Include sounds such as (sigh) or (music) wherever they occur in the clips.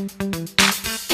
এ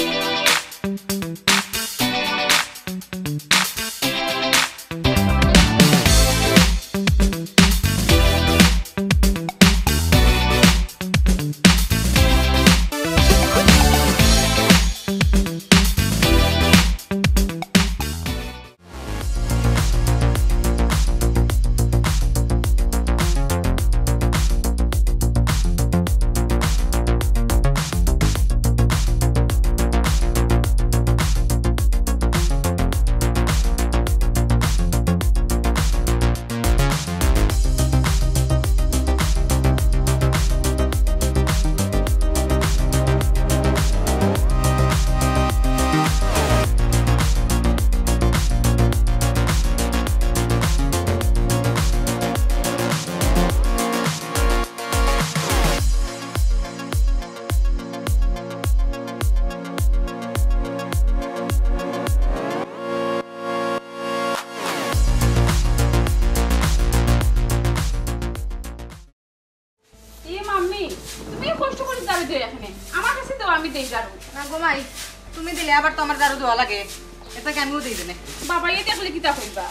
এটা কেমন দেনে। বাবা এ দেখলে কিতা কইবা?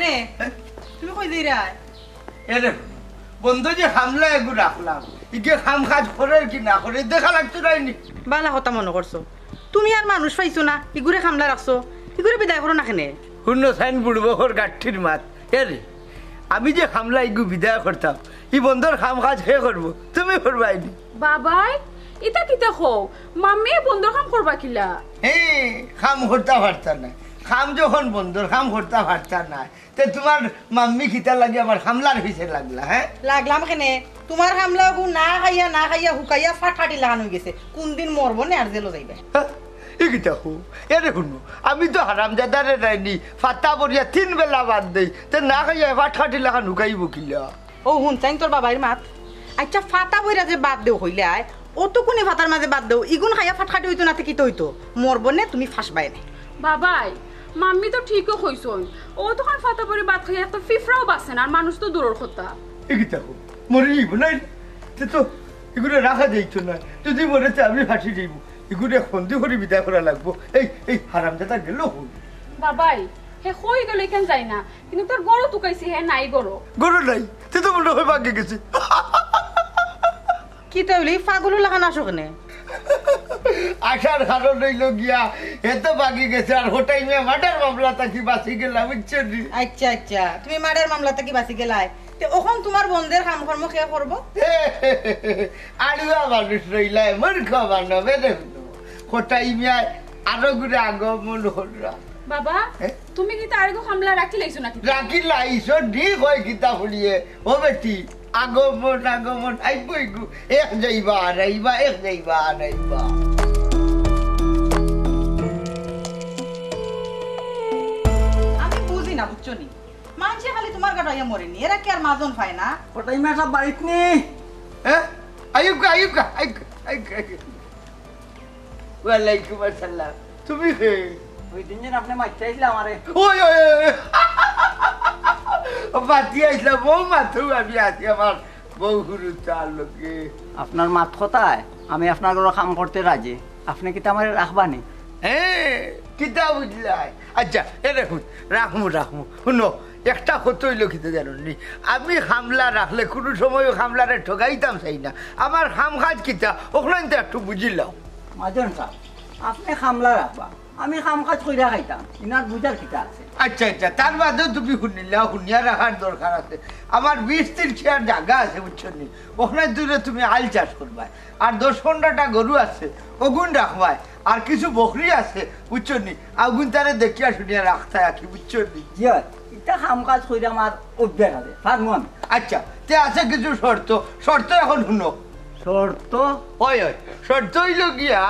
রে তুমি কই দিই রা? এরে বন্ধু যে হামলা এগু রাখলাম ইকে খাম কাজ করে কি না করে দেখা লাগতো নাইনি বালা কথা মনে করছ। তুমি আর মানুষ পাইছো না ইগুরে খামলা রাখছো। ইগুরে বিদায় করো না কেনে? শূন্য সাইন বুড়বকর গাঠির মাত। এরে আমি যে খামলা ইগু বিদায় করতাম ই বন্ধুর খাম কাজ হে করব তুমি করবাইনি বাবাই এটা কিতা হও মাম্মি বন্ধ কাম করবা কিলা? হে খাম করতে পারতাম না খাম যখন বন্ধুর খাম করতে পারতাম না তে তোমার মাম্মি খিতা লাগে আমার খামলার পিছে লাগলা হ্যাঁ লাগলাম কেনে? তোমার খামলা গু না খাইয়া না খাইয়া হুকাইয়া ফাটাটি লাগান হয়ে গেছে। কোন দিন মরবো নে আর জেলো যাইবে এগিটা হু এরে শুনো আমি তো হারাম জাদারে নাইনি ফাত্তা বরিয়া তিন বেলা বাদ দেই তে না খাইয়া ফাট খাটি লাগা নুকাইব কিলা? ও হুন চাইন তোর বাবাইর মাত। আচ্ছা ফাটা বইরা যে বাদ দেও হইলে আয় ও তো কোনে ফাটার মাঝে বাদ দেও? ইগুন খাইয়া ফাটখাটি হইতো না কি তো হইতো মরবো নে তুমি ফাঁসবাই নে? বাবাই মাম্মি তো ঠিকই কইছন। ও তখন ফাতা পরে বাদ খাই একটা ফিফরাও বাসে না আর মানুষ তো দূরের কথা। এগিটা হু মরে যাইব নাই তে তো এগুলো রাখা যাইতো না। যদি মরে তে আমি ফাঁসি যাইব। এগুলো সন্ধি করে বিদায় করা লাগবো। এই এই হারাম জাদা গেল হুন বাবাই হে কই গেল এখান যাই না কিন্তু তোর গরু তুকাইছি হে নাই গরু। গরু নাই তে তো মনে হয় ভাগ্যে গেছে। কি তো হইলে ফাগুলো লাগান আসো কেনে? আসার কারণ হইল গিয়া এত বাকি গেছে আর হোটাই মেয়ে মাটার মামলা তাকি বাঁচি গেলাম নি? আচ্ছা আচ্ছা। তুমি মারের মামলা কি বাঁচি গেলাই। তে ওখন তোমার বন্ধের কাম কর্ম কে করব আড়ুয়া মানুষ রইলা এমন খাবার নবে রে হোটাই মেয়ে আরও ঘুরে আগমন হলরা। বাবা? তুমি কি তার হামলা রাখি লাইছো নাকি? রাখি লাইছো ঠিক হয় কিতা ফুলিয়ে ও বেটি আগমন আগমন আইবই এক যাইবা আর আইবা এক যাইবা আর আইবা বুঝছ নি খালি তোমার গাড়াইয়া মরেনি এরা কি আর মাজন পায় না? ওটাই বাড়িত নি। হ্যাঁ আইব আইব ওয়ালাইকুম আসসালাম। তুমি ওই দিন যেন আপনি মারতে আইসলে আমারে ওই ওই ওই বাতি আইসলা বউ মাথু আমি আছি আমার বউ গুরু চার আপনার মাত কথায় আমি আপনার ঘরে কাম করতে রাজি আপনি কি তো আমার রাখবানি হ্যাঁ কিতা বুঝলাই আচ্ছা এ দেখুন রাখমু রাখমু। শুনো একটা কত হইল জানি আমি হামলা রাখলে কোনো সময় হামলারে ঠকাইতাম চাই না। আমার হাম কাজ কিতা? ওখানে তো একটু বুঝিলাম মাজন আপনি হামলা রাখবা। আমি খাম কাজ কইরা খাইতাম। ইনার বুঝার কিতা আছে? আচ্ছা আচ্ছা তার বাদেও তুমি শুনিলা শুনিয়া রাখার দরকার আছে। আমার বিশ তিরিশ জায়গা আছে বুঝছ নি? ওখানে দূরে তুমি আল চাষ করবা আর দশ পনেরোটা গরু আছে ওগুন রাখবাই। আর কিছু বকরি আছে বুঝছ নি? আগুন তারে দেখিয়া শুনিয়া রাখতে আছি বুঝছ নি? জি হয়? ইটা খাম কাজ কইরা আমার অভ্যাস আছে পারব আচ্ছা তে আছে কিছু শর্ত। শর্ত এখন শুনো। শর্ত? ওই ওই শর্ত হইল গিয়া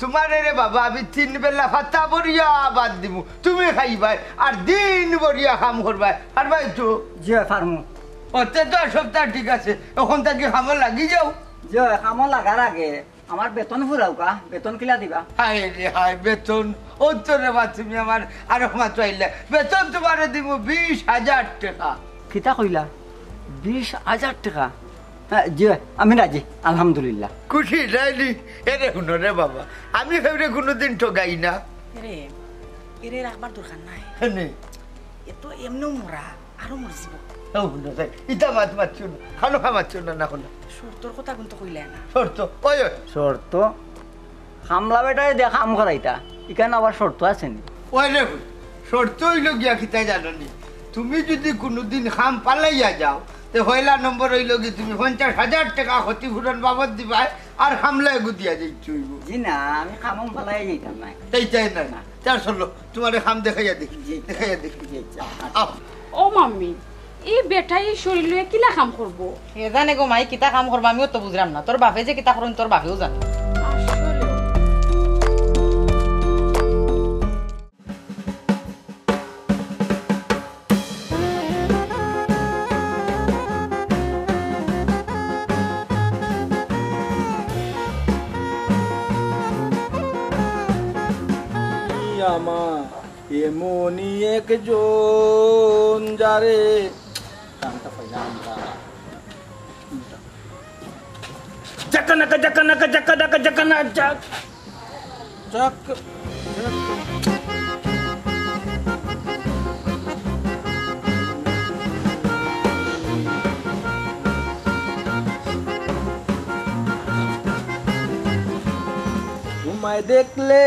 তোমার রে বাবা আমি তিন বেলা ফাতা বরিয়া বাদ দিব তুমি খাইবাই আর দিন বরিয়া কাম করবাই। আর ভাই তো? জি হয় পারব ওতে তো সপ্তাহ ঠিক আছে এখন তাকে খাবার লাগি যাও। জি হয় কামো লাগার আগে। আমার বেতন ফুরাও কা বেতন কিলা দিবা? হায় রে হায় বেতন। ও তো রে বা তুমি আমার আরও মাত্র আইলে। বেতন তোমারে দিব বিশ হাজার টাকা। কিতা কইলা? বিশ হাজার টাকা? হ্যাঁ, জি আমি রাজি আলহামদুলিল্লাহ। খুশি নাইনি এরে শুনো রে বাবা আমি ফেবরে কোনোদিন ঠগাই না। এরে এরে রাখবার দরকার নাই। হেনে এ তো এমনিও মরা আরও মরজিব ও শুনো তাই ইটা মাত মারছো না খানো খা মারছো না না কোনো শর্তর কথা কিন্তু কইলে না? শর্ত ওই ওই শর্ত? খামলা বেটায় দিয়ে কাম করাইতা এখানে আবার শর্ত আছে নি? ওই রে হুই, শর্ত হইল গিয়া খিতা জানি তুমি যদি কোনোদিন খাম পালাইয়া যাও তে হইলা নম্বর হইল কি তুমি পঞ্চাশ হাজার টাকা ক্ষতিপূরণ বাবদ দিবা আর খামলায় গুদিয়া যাইছ জি না আমি খামম ফালাই যাইতাম না। এইটাই না না চার চলো তোমার খাম দেখাইয়া দেখি দেখাইয়া দেখি। ও মাম্মি এই বেটাই শরীর লয়ে কিলা কাম করব? হে জানে গো মাই কিতা কাম করবা আমিও তো বুঝলাম না। তোর বাপে যে কিতা করেন তোর বাপেও জানে। আসলে। আমার এমনই একজন যারে গানটা পাইলাম আমরা। জাকানাকা জাকানাকা জাকানাকা জাকানা জাক জাক তোমায় দেখলে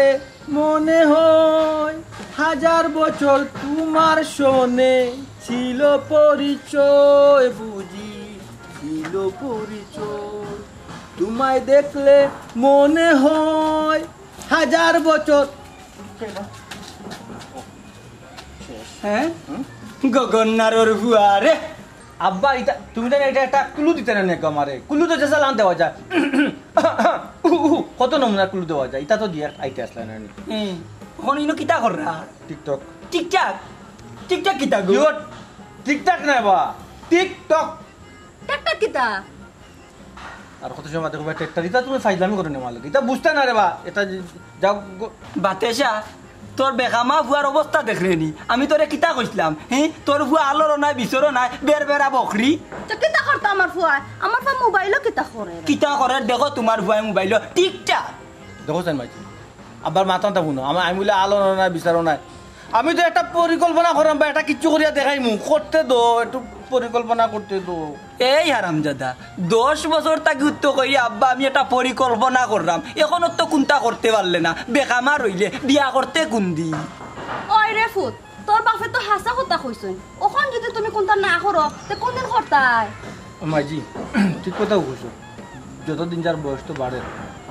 মনে হয় হাজার বছর তোমার শোনে ছিল পরিচয় বুঝি ছিল পরিচয়। তোমায় দেখলে মনে হয় হাজার বছর। হ্যাঁ? গগন্নারর হুয়ারে আব্বা এটা তুমি জানি এটা একটা কুলু দিতে না নাকি আমারে? কুলু তো চেষ্টা লান দেওয়া যায়। (coughs) কত নমুনা কুলু দেওয়া যায়? এটা তো দিয়ে আইতে আসলে না এখন ইনো কিতা কররা? টিকটক। টিকটাক? টিকটাক কিতা গো? টিকটক নাই বা। টিকটক। টাকটা কিতা? আর কত সময় দেখো টেকটা এটা তুমি ফাইজলামি করে নেওয়া লাগে এটা বুঝতে না রে বা এটা যাও বাতেশা তোর বেকামা ভুয়ার অবস্থা দেখলে নি। আমি তোরে কিতা কইছিলাম হ্যাঁ তোর ভুয়া আলোর নাই বিচরো নাই বের বেড়া বকরি কিতা করতো আমার ফুয়া আমার ফুয়া মোবাইলও কিতা করে কিতা করে দেখো তোমার ভুয়া মোবাইল টিকটাক। দেখো চান মাইছি আবার মাথা তা শুনো। আমার আমি বলে আলো নাই বিচারো নাই। আমি তো একটা পরিকল্পনা করাম বা একটা কিচ্ছু করিয়া দেখাই মু। করতে দো একটু পরিকল্পনা করতে দো। এই হারাম দাদা দশ বছর তাকে উত্তর করি আব্বা আমি একটা পরিকল্পনা করলাম এখনও তো কোনটা করতে পারলে না। বেকামা রইলে বিয়া করতে কোন দি ওই রে ফুট তোর বাপে তো হাসা কথা কইছুন ওখন যদি তুমি কোনটা না করো তে কোনদিন করতাই? মাইজি ঠিক কথা কৈছো যতদিন যার বয়স তো বাড়ে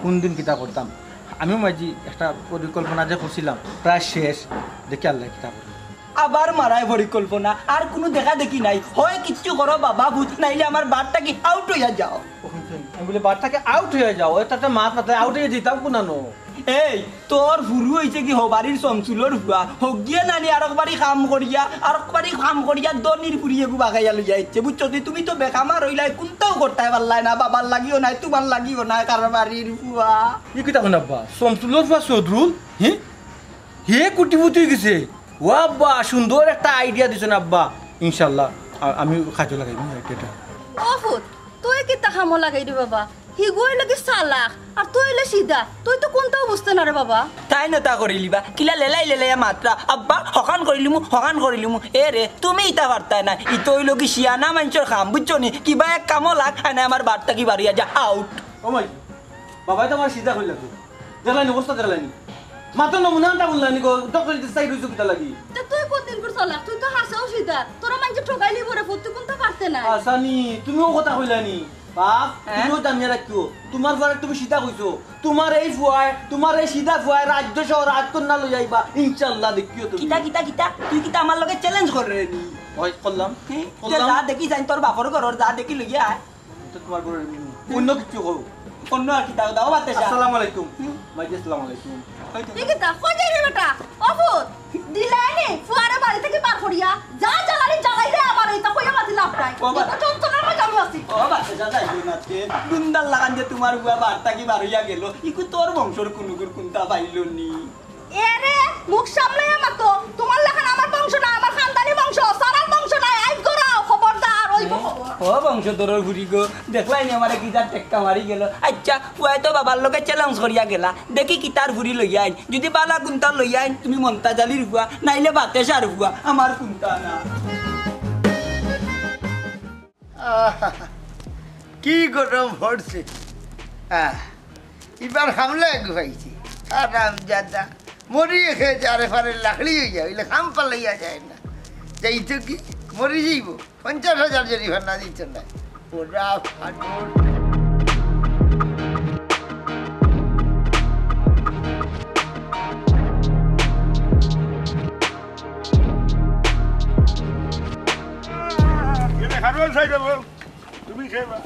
কোন দিন কিতা করতাম? আমিও মাঝি একটা পরিকল্পনা যে করছিলাম, প্রায় শেষ, দেখি আল্লাহ কিতাব আবার মারায় পরিকল্পনা, আর কোনো দেখা দেখি নাই। হয় কিচ্ছু করো, বাবা বুঝ নাইলে আমার বারটা কি আউট হইয়া যাও। আমি বলে বারটাকে আউট হয়ে যাও এটা মাছ মাথায় আউট হয়ে যেতাম কোনানো? এই তোর ফুরু হয়েছে কি হবারির চমচুলোর হুয়া হোক গিয়ে নানি আর একবারই কাম করিয়া আর একবারই কাম করিয়া দনির ফুরিয়ে গু বাগাইয়া লইয়া ইচ্ছে বুঝছ তুই তুমি তো বেকামা রইলাই কোনটাও করতে পারলাই না বাবার লাগিও নাই তোমার লাগিও নাই কারও বাড়ির ফুয়া ই কিতা শুন আব্বা সমতুলোর পা চৌধুরুল হে? হে কুটিপুটি হয়ে গেছে। ও আব্বা সুন্দর একটা আইডিয়া দিছেন আব্বা। ইনশাল্লাহ আমি খাইতে লাগাই আইডিয়াটা ও ফুট তুই কিতা খামো লাগাই রে বাবা হিগুই লাগি চালাক আর তুই হইলে সিধা? তুই তো কোনটাও বুঝতে না রে বাবা? তাই নতা করিলিবা কিলা লেলাই লেলাই মাত্রা। আব্বা হকান করিলিমু হকান করিলিমু এ রে তুমি ইতা বার্তাই না ইতো হইল কি শিয়ানা মানুষের খাম বুঝছ নি? কিবা এক কামো লাগ আনে আমার বার্তা কি বাড়িয়া যা আউট ও মাই বাবাই তো আমার সিধা কইল লাগবে দেখলানি অবস্থা দেখলানি মাত্র নমুনাটা বললানি গো ডক্টর দিতে চাই রইছো কিতা লাগি? তে তুই কোনদিন করে চালাক তুই তো হাসাও সিধা। তোরা মানুষ ঠকাইলি বরে ফুট তুই কোনটা পারতে না আসানি তুমিও কথা কইলানি বাপ? তুমিও জানিয়ে রাখিও তোমার ঘরে তুমি সিধা কইছো তোমার এই ফুয়ায় তোমার এই সিধা ফুয়ায় রাজ্য সহ রাজকন্যা লই যাইবা ইনশাল্লাহ দেখিও তুমি। কিতা কিতা কিতা? তুই কিতা আমার লগে চ্যালেঞ্জ করে নি? হয় করলাম? যা দেখি যাই তোর বাপর ঘর যা দেখি লইয়া আয় তো তোমার ঘরে অন্য কিছু করো অন্য আর কিতা দাও বাতে আসসালামু আলাইকুম। মাইজি আসসালামু আলাইকুম। ঠিক আছে যাই রে বেটা? ফুট দিলাইনি ফুয়ারে বাড়ি থেকে বার করিয়া যা জ্বালানি জ্বালাই রে আমার এটা কইয়া মাতি লাভ নাই। এটা যন্ত্রণার মাঝে আমি আছি। ও বাতে যা যাই না তে। দুন্দাল লাগান যে তোমার বুয়া বার্তা কি বাড়িয়া গেল ইকু তোর বংশর কুনুকুর কুনতা পাইল নি। এরে মুখ সামলাইয়া মাতো তোমার লেখান আমার বংশ না আমার খানদানি বংশ সারার বংশ নাই আইজ করাও খবরদার ওই খবর। বংশধরের ঘুরি গো দেখলাই আমার কিতার টেক্কা মারি গেল। আচ্ছা পুয়াই তো বাবার লোকে চ্যালেঞ্জ করিয়া গেলা। দেখি কিতার ঘুরি লইয়া আইন। যদি বালা কুন্তা লইয়া আইন তুমি মন্তা জালির ভুয়া নাইলে বাতে সার ভুয়া আমার কুন্তা না। কি গরম পড়ছে। আহ, এবার হামলা পাইছি আরাম জাদা মরিয়ে খেয়েছে আরে ফারে লাকড়ি হয়ে যায় খাম পালাইয়া যায় না। যাই তো কি? মরি যাইব পঞ্চাশ হাজার জরিমানা দিত না। ওরা ফাটল। তুমি খেবা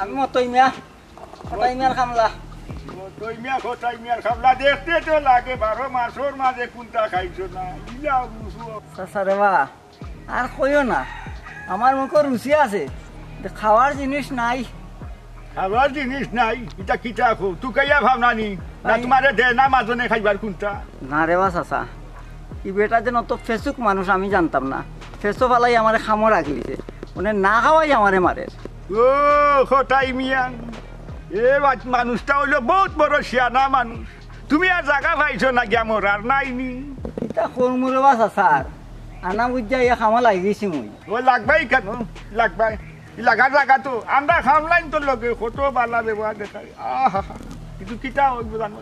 আমি মতই মিয়া। মতই মিয়ার খামলা। তৈমিয়া খোটাই মিয়ার খাবলা দেখতে তো লাগে বারো মাসের মাঝে কোনটা খাইছো না। ইলা বুঝো চাচা বা আর কইও না আমার মুখে রুচি আছে খাওয়ার জিনিস নাই। খাবার জিনিস নাই এটা কিতা খো তু কাইয়া ভাবনা নি? না তোমারে দে না মাজনে খাইবার কোনটা না রে বা চাচা ই বেটা যেন অত ফেসুক মানুষ আমি জানতাম না। ফেসো ফালাই আমার খামো রাখলিছে মানে না খাওয়াই আমারে মারে। ও খোটাই মিয়া। এ মানুষটা হইল বহুত বড় শিয়ানা মানুষ। তুমি আর জায়গা পাইছো না গিয়া মরার নাই নি। এটা কর্মুরে বা চাচার আনা বুঝা ইয়া খামা লাগিয়েছি মুই। ও লাগবাই কেন? লাগবাই। লাগা জায়গা তো আমরা খামলাইন তোর লগে। কত বালা ব্যবহার দেখাই। আহা কিন্তু কিতা হইব জানো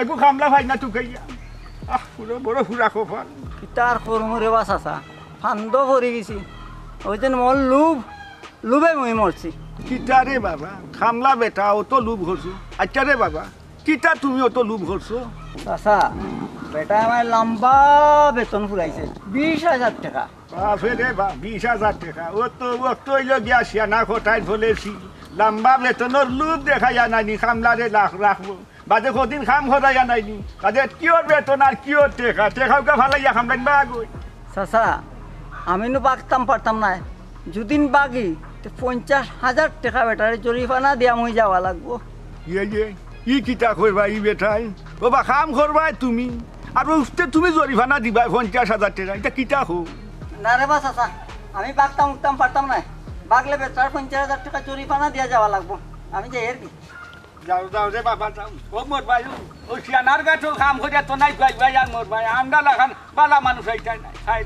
একো খামলা ভাই না তুকাইয়া আহ পুরো বড় ফুরা খোফাল ইটার কর্মুরে বা চাচা। ফান্দ করে গেছি। ওই যেন মোর লুভ লুভে মুই মরছি কিতা রে বাবা। খামলা বেটা অত লোভ করছ আচ্ছা রে বাবা। কিতা তুমি অত লোভ করছ চাচা বেটা আমার লম্বা বেতন ফুরাইছে বিশ হাজার টাকা। বাপে রে বা বিশ হাজার টাকা। ও তো ও তো গিয়া শিয়ানা খোটাই ফলেছি। লম্বা বেতনের লোভ দেখাইয়া নাইনি খামলারে লাখ রাখব বাদে কদিন খাম খরাইয়া নাইনি বাদে কিয়র বেতন আর কিয়র টেকা? টেকাওকে ভালাইয়া খামলাইন বা আগই চাচা আমি নো বাগতাম পারতাম না। যদিন বাগি পঞ্চাশ হাজার টাকা বেটারে জরিমানা দিয়া মুই যাওয়া লাগবো। ইয়ে ইয়ে ই কিতা করবা ই বেটাই। ও বা খাম করবাই তুমি। আর উঠতে তুমি জরিমানা দিবা পঞ্চাশ হাজার টাকা। এটা কিতা হোক না রে বা চাচা আমি বাগতাম উঠতাম পারতাম না বাগলে বেটার পঞ্চাশ হাজার টাকা জরিমানা দিয়া যাওয়া লাগবো। আমি যে এর যাও যাও রে বাবা যাও। ও মোর ভাই ও শিয়ানার গাছও কাম করে তো নাই ভাই ভাই আর মোর ভাই আমরা লাগান বালা মানুষ এইটাই নাই। খাই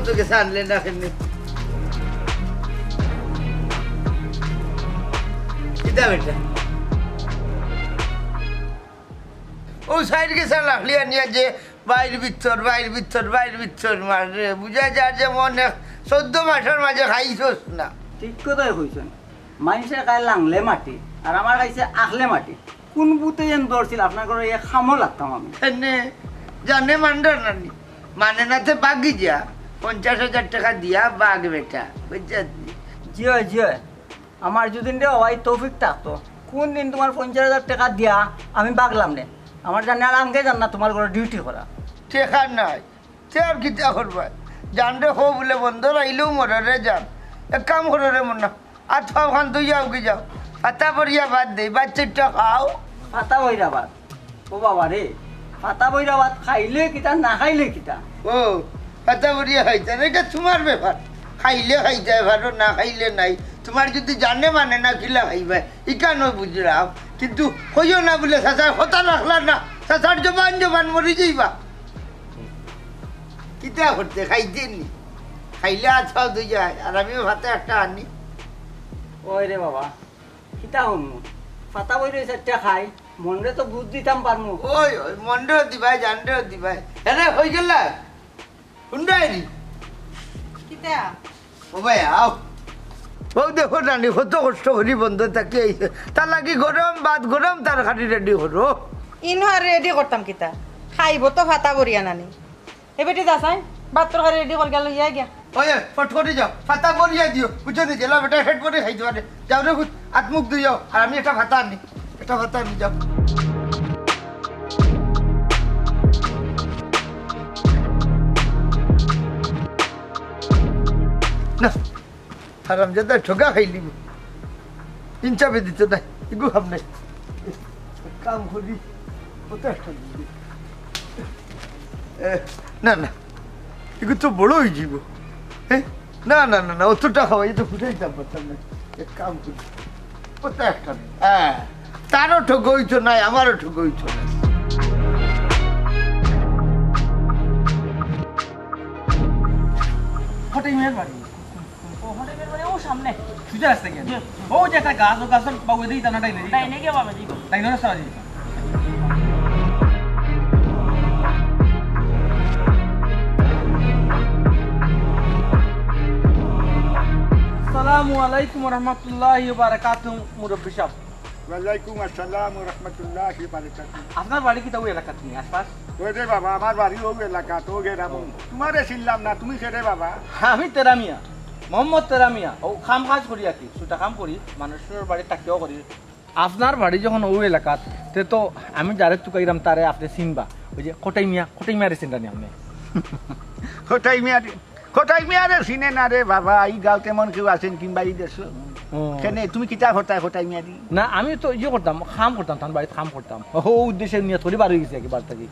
কত গেছে আনলেন না কেমনি বেটা? ও সাইড গেছে লাখলি আনিয়া যে বাইর বিত্তর বাইর বিত্তর বাইর বিত্তর মারে। বুঝা যায় যে মনে চোদ্দ মাসের মাঝে খাইছস না। ঠিক কথাই কইছেন। মানুষে খাই লাংলে মাটি আর আমার খাইছে আখলে মাটি। কোন বুতে যেন দৌড়ছিল আপনার ঘরে খামো লাগতাম আমি। জানে মান্ডার নানি। মানে না তো বাগি যা। পঞ্চাশ হাজার টাকা দিয়া বাঘ বেটা বুঝছিস জি হয় জি হয় আমার যদি রে ওই তৌফিক থাকতো কোন দিন তোমার পঞ্চাশ হাজার টাকা দিয়া আমি বাগলাম নে? আমার জানে আর আমাকে জান না তোমার ঘরে ডিউটি করা। টেকা নাই সে আর কিতা করবা? জান রে হো বলে বন্ধ রাইলেও মরে যান এক কাম করো রে মনে আর সব খান তুই যাও কি যাও। আতা পরিয়া বাদ দে বাচ্চাটা খাও। পাতা বৈরাবাদ ও বাবা রে পাতা বৈরাবাদ খাইলে কিতা না খাইলে কিতা? ও পরিয়া খাইতে না এটা তোমার ব্যাপার। খাইলে খাইতে ভালো না খাইলে নাই। তোমার যদি জানে মানে না খিলা খাইবে ইকা নয় বুঝলাম। কিন্তু হইও না বলে সাসার কথা রাখলা না। সাসার জবান জবান মরি যাইবা। কিতা করতে খাইতে নি। খাইলে সব দুই যায় আর আমিও ভাতে একটা আনি। ওই রে বাবা কিতা হন পাতা বই রয়েছে একটা খাই মনরে তো বুদ্ধ দিতাম পারমু। ওই ওই মন্ডেও দিবাই জানডেও দিবাই। এরে হয়ে গেল? আও ও দেখো রানি কত কষ্ট করি বন্ধ থাকি আইছে। তার লাগি গরম ভাত গরম তার খাটি রেডি করো। ইনো আর রেডি করতাম কিতা? খাইব তো ফাটা বরিয়া নানি। এবেটি যাচাই ভাত তরকারি রেডি করে গেল ইয়া গিয়া ফট করে যাও ফাতা বরিয়া দিও। বুঝছ নি জেলা বেটা হেড করে খাইতে পারে যাও রে হাত মুখ ধুই যাও আর আমি একটা ভাতা আনি একটা ভাতা আনি যাও। না হারাম যাদা ঠোকা খাইলি ইনচাপে দিত না এগু খাম নাই। কাম করি না না এগু তো বড় হয়ে যাব। হ্যাঁ না না না না, অতটা খাওয়াই তো ফুটাইতাম পারতাম না এক কাম করি পঞ্চাশটা নেই হ্যাঁ তারও ঠোক হইতো নাই আমারও ঠোক হইতো না হঠাৎ মেয়ের বাড়ি মেয়ের বাড়ি ও সামনে সুজা আসতে গিয়ে ও যে একটা গাছ ও গাছের বাবু দিই টানা টাইনে টাইনে গিয়ে বাবা দিই টাইনে সারা দিই আসসালামু আলাইকুম রহমতুল্লাহ বারাকাতুহ মুরব্বী সাহেব ওয়ালাইকুম আসসালাম রহমতুল্লাহ বারকাতুহ আপনার বাড়ি কি তাও এলাকাত নেই আশপাশ ওই রে বাবা আমার বাড়ি ও এলাকা তো গেরাম তোমারে চিনলাম না তুমি সেরে বাবা আমি তেরামিয়া মোহাম্মদ তেরামিয়া ও খাম কাজ করি আর কি সুটা কাম করি মানুষের বাড়ি তাকেও করি। আপনার বাড়ি যখন ও এলাকাত তে তো আমি যারে চুকাইরাম তারে আপনি চিনবা। ওই যে কোটাই মিয়া কোটাই মিয়ারে চিন্তা নি আপনি? খোটাই (laughs) মিয়ারে খোটাই মিয়ারে চিনে না রে বাবা এই গাঁও তেমন কেউ আছেন কিংবা এই দেশ কেনে তুমি কিতা খোটাই খোটাই মিয়ারি না আমি তো ইয়ে করতাম খাম করতাম তার বাড়িতে খাম করতাম ও উদ্দেশ্যে নিয়ে থরি বার হয়ে গেছে একেবার থাকি।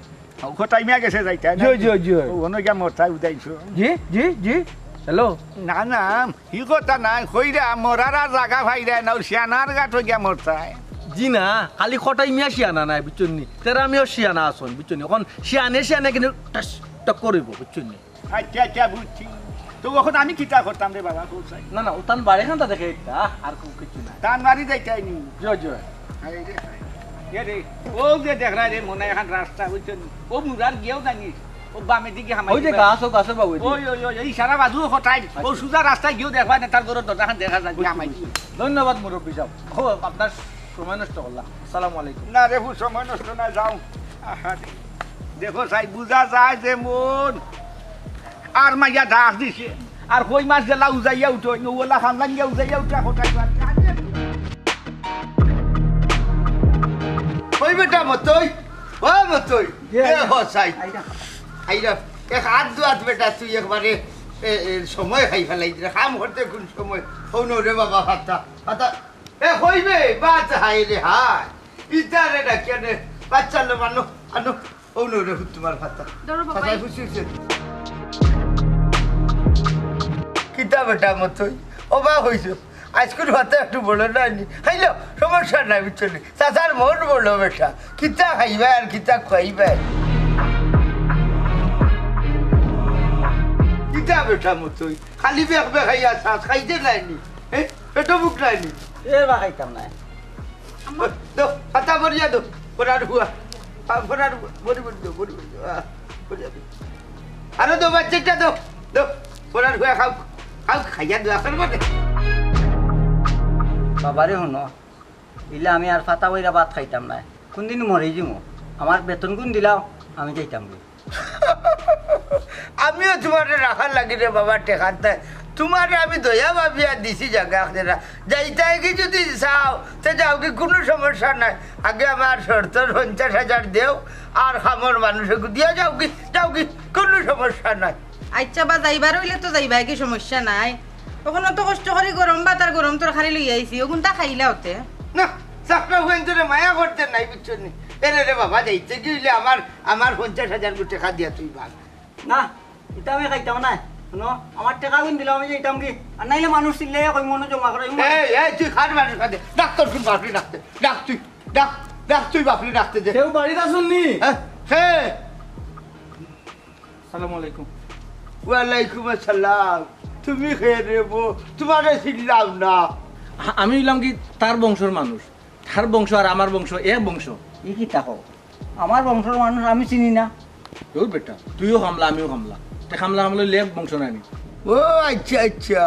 খোটাই মিয়া গেছে যাইতা জি, জি, জি। ওনো গিয়া মরতাই উদাইছো। জি জি জি। হ্যালো না না হি কথা নাই কইরা মরারা জাগা ভাইরা না শিয়ানার গাঠ গিয়া মরতাই জি না খালি খটাই মিয়া শিয়ানা নাই বুঝছেন? নি তেরামিও শিয়ানা আসুন বুঝছেন? এখন শিয়ানে শিয়ানে কিন্তু টক করিব বুঝছেন? আচ্ছা আচ্ছা বুঝছি। তো ওখন আমি কিতা করতাম রে বাবা কোথায় না না উতান বাড়ি খান দেখে এটা আর কিছু না তান মারি যাইতাই নি জয় জয়। আরে রে, ও যে দেখরা রে মনে এখন রাস্তা বুঝছেন? ও মুরার গিয়েও জানিস ও বামে দিকে হামাই ওই যে গাছ ও গাছের বাবু ওই ওই ওই এই সারা বাজু হঠাই ও সুজা রাস্তায় গিয়েও দেখবা না গরুর দরজাখান দেখা যায় হামাই ধন্যবাদ মুরব্বী সাহেব ও আপনার সময় নষ্ট করলাম সালাম আলাইকুম। না রে সময় নষ্ট না যাও। দেখো সাই বুঝা যায় যে মন আর মাইয়া ডাক দিছে। আর কই মাছ গেলা উজাইয়া উঠো ওলা খানলাম গিয়া উজাইয়া উঠা হঠাই ওই বেটা মতই ও মতই এ হসাই এক হাত বেটা তুই একবারে সময় খাই ফেলাই কাম করতে কোন সময়? হৌন রে বাবা এ হইবে বাত হাই রে হাই ইতা রে ডাকিয়া রে বাচ্চা লো আনো। হৌন রে তোমার খুশি কিতা বেটা মতই আজকের হাতে একটু বড় নাইনি। খাইলো সমস্যা নাই বুঝলি চাচার মন বড় বেটা। কিতা খাইবা আর কিতা খুয়াইবা? কিতা বেটা মতই খালি বেগ খাইতে নাইনি হে পেটো বুক নাইনি এ বা খাইতাম নাই দো হাতা বরিয়া দো পরার হুয়া পরার বরি বরি দো বরি বরি দো আহ, বরিয়া দো আরও দো বাচ্চাটা দো দো পরার হুয়া খাও খাও খাইয়া দো বাবারে শুন ইলা আমি আর ফাতা বইরা ভাত খাইতাম নাই কোনদিন মরে যাব আমার বেতন কোন দিলাও আমি যাইতাম গো। আমিও তোমার রাখার লাগি রে বাবা টেকাতে তোমারে আমি দয়া ভাবিয়া দিছি জায়গা আপনারা যাইতাই কি যদি চাও তো যাও কি কোনো সমস্যা নাই। আগে আমার শর্ত পঞ্চাশ হাজার দেও আর খামর মানুষকে দিয়া যাও কি যাও কি কোনো সমস্যা নাই। আচ্ছা বা যাইবার হইলে তো যাইবাই কি সমস্যা নাই। তখন অত কষ্ট করে গরম ভাত আর গরম তরকারি লই আইছি ওগুনটা খাইলা হতে না চাকরা হুয়েন তোরে মায়া করতে নাই বুঝছ নি এরে রে বাবা যাইতে কি হইলে আমার আমার পঞ্চাশ হাজার কোটি টাকা দিয়া তুই ভাগ না এটা আমি খাইতাম নাই শুনো আমার টাকা কোন দিলাও আমি যাইতাম কি? আর নাইলে মানুষ চিল্লে কই মনে জমা করে এই এই তুই খাট মানুষ খাতে ডাক্তার তুই বাপরি ডাকতে? ডাক তুই ডাক ডাক তুই বাপরি ডাকতে দে। কেউ বাড়িতে আসুন নি হ্যাঁ, সালাম আলাইকুম। ওয়ালাইকুম আসসালাম। তুমি খেয়ে নেব তোমারে চিনলাম না। আমি বললাম কি তার বংশের মানুষ। তার বংশ আর আমার বংশ এ বংশ। ই কি তাকো আমার বংশের মানুষ আমি চিনি না। তোর বেটা তুইও হামলা আমিও হামলা। তে হামলা হামলা লেব বংশ নানি ও আচ্ছা আচ্ছা।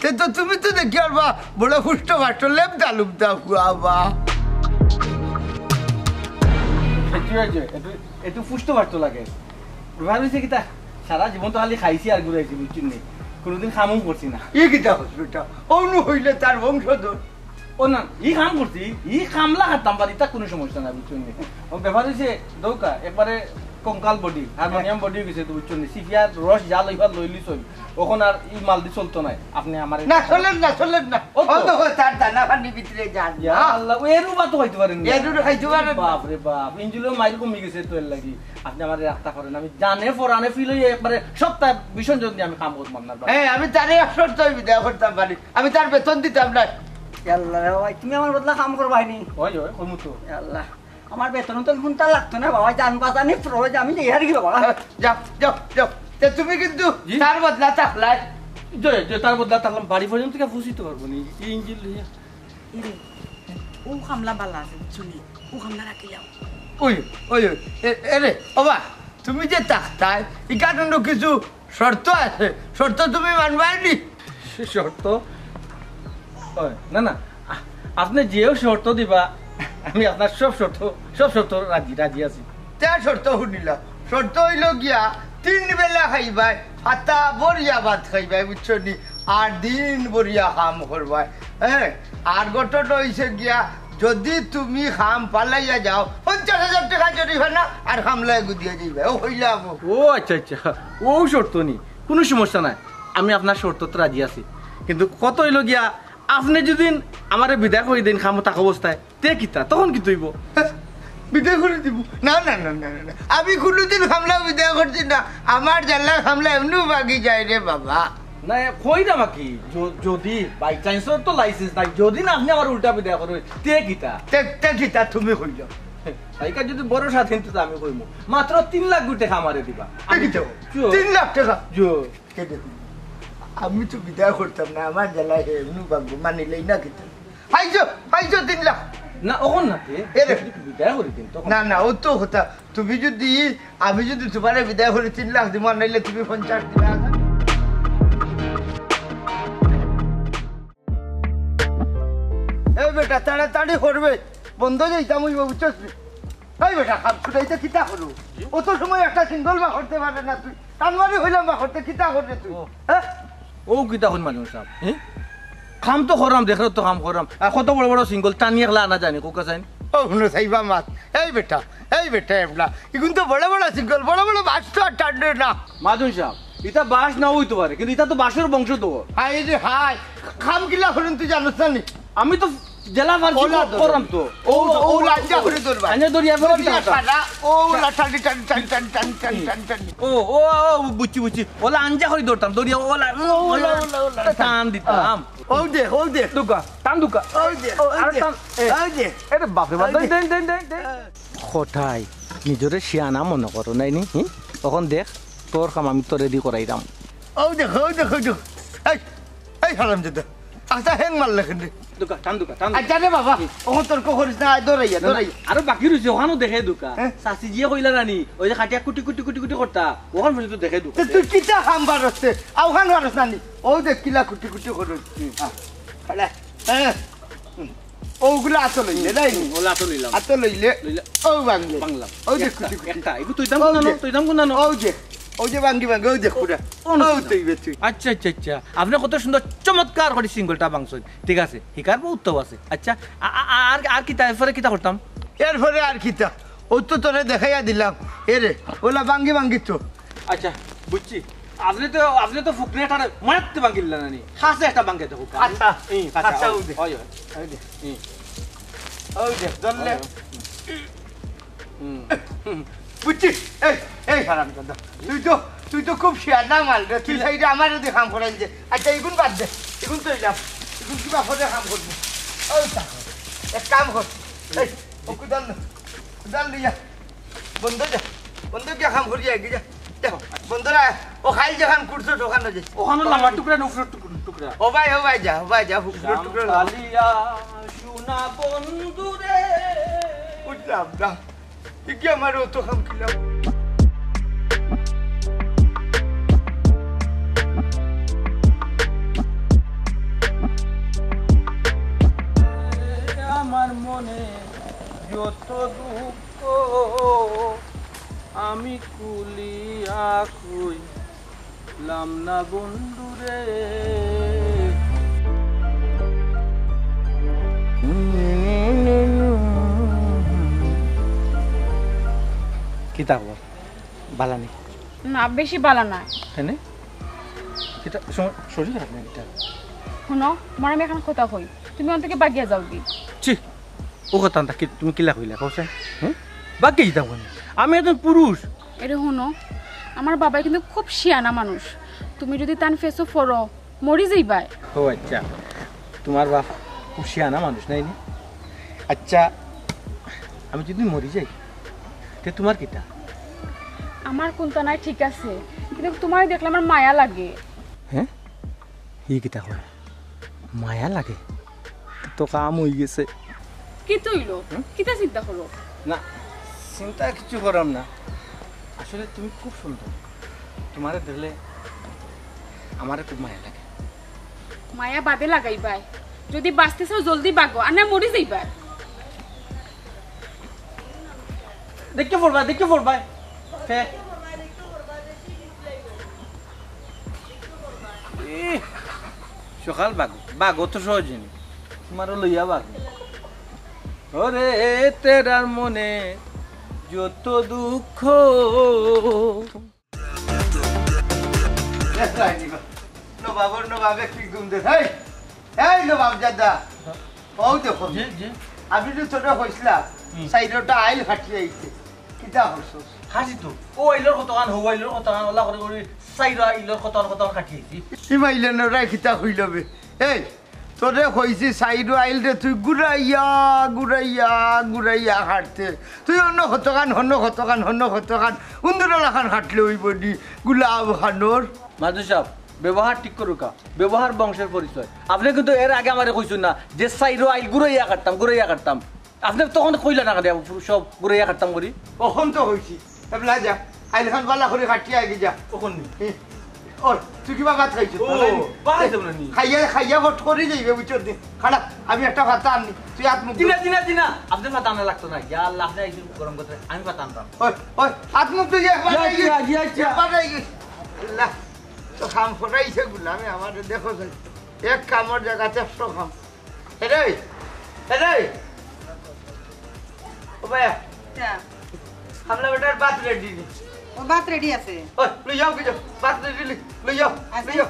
তে তো তুমি তো দেখি আর বা বড় হুষ্ট ফাষ্ট লেপ দালুম দা হুয়া বা। একটু পুষ্ট বাড়তো লাগে। ভাবিছে কি তা? সারা জীবন তো খালি খাইছি আর ঘুরাইছি বুঝছি নি কোনোদিন খামও করছি না। ই কিটা হসপিটাল অনু হইলে তার বংশধর ই কাম করছি ই কামলা পারি তা কোনো সমস্যা নাই বুঝছি নি? ও ব্যাপার হয়েছে দৌকা একবারে কঙ্কাল বডি হারমোনিয়াম বডি গেছে তো বুঝছ সিফিয়ার রস যা লইবার লই লিছই ওখন আর ই মাল দি চলতো নাই। আপনি আমার না চলেন না চলেন না। ও তো। তার দানা পানি ভিতরে যান। ইয়া আল্লাহ এরু বা তো হইতে পারেন না। এরু খাইতে পারেন বাপ রে বাপ ইঞ্জুলো মাইর কমে গেছে তো লাগি। আপনি আমার রাস্তা করেন আমি জানে ফরানে ফিল হই একবারে সপ্তাহ ভীষণ যদি আমি কাম করতাম না হ্যাঁ আমি তারে একশো বিদায় করতাম পারি আমি তার বেতন দিতাম না। আল্লাহ বাবা তুমি আমার বদলা কাম করবাই নি। কমু তো। আল্লাহ আমার বেতন তো শুনতে লাগতো না বাবা জান বাজানি প্রয়োজ আমি যে আর কি বাবা যাও যাও যাও। তে তুমি কিন্তু? তার বদলা থাকলাই। জয় জয় তার বদলা তাকলাম বাড়ি পর্যন্ত কে ফুসিতে পারব নি। এই ইঞ্জিল ও খামলা বালা আছে ও খামলা রাখি যাও। ওই ওই ওই এ- এরে বাবা তুমি যে এখানে কিছু শর্ত আছে। শর্ত তুমি মানবাই নি। শর্ত? না না। আপনি যেও শর্ত দিবা আমি আপনার সব শর্ত সব শর্ত রাজি রাজি আছি। তে শর্ত শুনিলা। শর্ত হইল গিয়া তিন বেলা খাইবাই হাতা বরিয়া ভাত খাইবাই বুঝছ নি? আর দিন বরিয়া কাম করবাই হ্যাঁ? আর গঠন হইছে গিয়া যদি তুমি খাম পালাইয়া যাও পঞ্চাশ হাজার টাকা জরিমানা আর খামলাই গুদিয়া যাইবে ও হইলা ও আচ্ছা আচ্ছা। ও শর্ত নি কোনো সমস্যা নাই। আমি আপনার শর্ত তো রাজি আছি। কিন্তু কত হইল গিয়া আপনি যদি আমারে বিদায় করে দিন খামো থাকা অবস্থায় তে কিতা তখন কি তুইব (laughs) বিদায় করে দিব। না না না না আমি কোনোদিন খামলা বিদায় করছি না। আমার জানলা খামলা এমনি বাগি যায় রে বাবা। না কই না বাকি? যদি বাই চান্সের তো লাইসেন্স নাই যদি না আপনি আমার উল্টা বিদায় করবে তে কিতা দেখতে কিতা তুমি হইল তাইকা যদি বড় স্বাধীন তো আমি কইমু। মাত্র তিন লাখ গুটে খামারে দিবা। তিন লাখ টাকা? জো। কে দেখুন? আমি তো বিদায় করতাম না আমার জ্বালায় এমনি বাবু মানিলেই না কিন্তু। তিন লাখ না ওখন না। বিদায় করে দিন না না ও তো কথা। তুমি যদি আমি যদি তোমার বিদায় করে তিন লাখ দিব নাইলে তুমি পঞ্চাশ দিবে আধা। এই বেটা তাড়াতাড়ি করবে। বন্ধ যাইতাম ওই এই বেটা কিতা করু? অত সময় একটা সিঙ্গল বা করতে পারে না তুই। টানমারি হইলাম বা করতে কিতা করবে তুই? হ্যাঁ? ও কিতা কোন মানুষ হ্যাঁ কাম তো করাম দেখ তো কাম করাম আর কত বড় বড় সিঙ্গল টানিয়ে লা না জানি কোকা চাইন? ও শুনো সাইবা মাত। এই বেটা এই বেটা এবলা এগুন তো বড় বড় সিঙ্গল বড় বড় বাস তো আর টানবে না। মাদুন সাহেব এটা বাস না হইতে পারে কিন্তু তো বাসের বংশ তো হাই রে হাই। খাম গিলা হলেন তুই জানোস না? আমি তো জেলা তো ও ও লাঞ্জা করে ধরবা। আইনে দরিয়া ফেলে দরিয়া ও লাটানি টান টান টান টান টান টান টান ও ও ও বুঝছি বুঝছি ওলা আঞ্জা করে ধরতাম। দরিয়া ওলা ওলা ওলা টান দিতাম। ও দে ও দে। দুকা টান দুকা। ও দে আর টান ও দে আরে বাপরে বাপ। দেন দেন দেন দেন দেন। কোথায় নিজরে শিয়ানা মনে করো নাই নি? হি? তখন দেখ তোর কাম আমি তো রেডি করাইতাম ও দে ও দে ও দে। এই এই হারাম দাদা আচ্ছা লেখেন দুকা টান দুকা টান আচ্ছা রে বাবা ও তর্ক করিস না দৌড়াইয়া দৌড়াইয়া আরও বাকি রয়েছে ওখানেও দেখে দুকা? চাচি জিয়ে কইলা রানি ওই যে খাটিয়া কুটি কুটি কুটি কুটি করতা ওখান পর্যন্ত দেখে দুকা। তুই কিতা খাম বারছে আওখান বারস নানি। ও দেখ কিলা কুটি কুটি করুন হ্যাঁ ওগুলো আত লইলে নাই নি ওলা তো লইলাম আত লইলে লইলে। ও বাংলে। বাংলা ও দেখ কুটি কুটি। একটা এগু তুই দাম ও তুই দাম ও ও যে বাঙ্গি বাঙ্গি ও দেখ না, আচ্ছা আচ্ছা আচ্ছা। আপনি কত সুন্দর চমৎকার করে সিঙ্গলটা বাংছেন ঠিক আছে শিকার উত্তম আছে। আচ্ছা আর আর কি তারপরে কিতা করতাম? এরপরে আর কিতা ও তো তোরে দেখাইয়া দিলাম। এরে ওলা বাঙ্গি বাঙ্গি তো। আচ্ছা বুঝছি। আপনি তো আপনি তো ফুকনে একটা মারতে বাঙ্গিল নানি হাসে একটা বাঙ্গে দেখো আচ্ছা, আচ্ছা, আচ্ছা ওই দে। ওই ওই ওই দে ধরলে। হুম। বুঝছিস এই এই হারাম দাদা তুই তো তুই তো খুব শিয়ানা মাল রে তুই সাইডে আমারও দিয়ে কাম করাই দে। আচ্ছা এগুন বাদ দে এগুন তো এলাম। এগুন কিবা করে কাম করব ও তা এক কাম কর। এই ও কুদাল কুদাল লিয়া বন্ধ যা বন্ধ গিয়া কাম করি আগে যা। যা বন্ধরা ও খাই যখন কুড়ছো ওখানে যে ওখানে লামা টুকরা নুকরা টুকরা টুকরা। ও ভাই ও ভাই যা ও ভাই যা হুকরো টুকরো। লাও। কালিয়া সোনা বন্ধুরে। বুঝলাম না কি আমার অত কাম কিলাম আমার মনে যত দুঃখ আমি কুলিয়া কইলাম না বন্ধুরে কিতাব বালা নেই। না বেশি বালা না? হ্যাঁ এটা শরীর খারাপ না এটা। শুনো তোমার আমি এখন কথা কই তুমি ওখান থেকে বাগিয়া যাও কি ছি ও কথা না কি তুমি কিলা কইলা কওছে হ্যাঁ বাকি যাও আমি একজন পুরুষ। এটা শুনো আমার বাবাই কিন্তু খুব শিয়ানা মানুষ। তুমি যদি তান ফেসো ফরো মরি যাইবাই ও আচ্ছা তোমার বাপ খুব শিয়ানা মানুষ নাই নি? আচ্ছা আমি যদি মরি যাই তে তোমার কিটা? আমার কোনটা নাই ঠিক আছে। কিন্তু তোমার দেখলে আমার মায়া লাগে। হ্যাঁ? ই কিটা হয় মায়া লাগে? তো কাম হয়ে গেছে। কি তৈল? কিতা চিন্তা করো? না চিন্তা কিছু করাম না। আসলে তুমি খুব সুন্দর। তোমারে দেখলে আমারে খুব মায়া লাগে। মায়া বাদে লাগাইবাই। যদি বাঁচতে চাও জলদি বাগো আর না মরি যাইবাই। দেখতে পড়বা দেখতে পড়বা ইহ, সকাল বাগো বাগো তো সহজে তোমারও লইয়া বাগো ওরে তেরার মনে যত দুঃখ। নবাবর নবাবে কি গুম দে এই এই নবাব দাদা ও দেখো আমি তো তোরা হইছিলাম সাইডটা আইল ফাটি আইছে। কিতা হইছস হাসি তো ও আইলোর কতখান হো আইলোর কতখান ওলা করে করে চাইরা আইলোর কতখান কতখান কাটি আইছি। ইমাইলে নরাই কিতা হইলবে এই তোরে হইছি সাইডো আইল রে তুই গুড়াইয়া গুড়াইয়া গুড়াইয়া হাঁটতে। তুই অন্য হতকান হন্য হতকান হন্য হতকান উন্দরা খান হাঁটলে ওই বডি গুলাব খানোর মাধু সাহেব ব্যবহার ঠিক করুকা ব্যবহার বংশের পরিচয় আপনি কিন্তু এর আগে আমারে কইছেন না যে সাইরো আইল গুড়াইয়া কাটতাম গুড়াইয়া কাটতাম। আপনি তখন কইলা না সব গুড়াইয়া কাটতাম করি কখন তো হইছি এবলা যা আইল বালা করে কাটিয়ে আগে যা। কখন ওর তুই কিবা ভাত খাইছ? ও, ভাত খাইয়া খাইয়া ভট করে যাইবে বুঝছ দিন খারাপ আমি একটা ভাত আননি তুই হাত মুখ দিনা দিনা দিনা আপনি মাথা আনা লাগতো না। ইয়া আল্লাহ আপনি আইসেন গরম করতে আমি মাথা আনতাম। ওই ওই হাত মুখ তুই একবার আই গেছ। একবার আই আল্লাহ তো খাম ফটাইছে গুলামে আমার দেখো এক কামর জায়গা চারশো খাম। এরে এরে ও ভাইয়া। হামলা বেটার বাত রেডি ও ভাত রেডি আছে। ওই লই যাও কি যাও বাত রেডি লই যাও? লই যাও।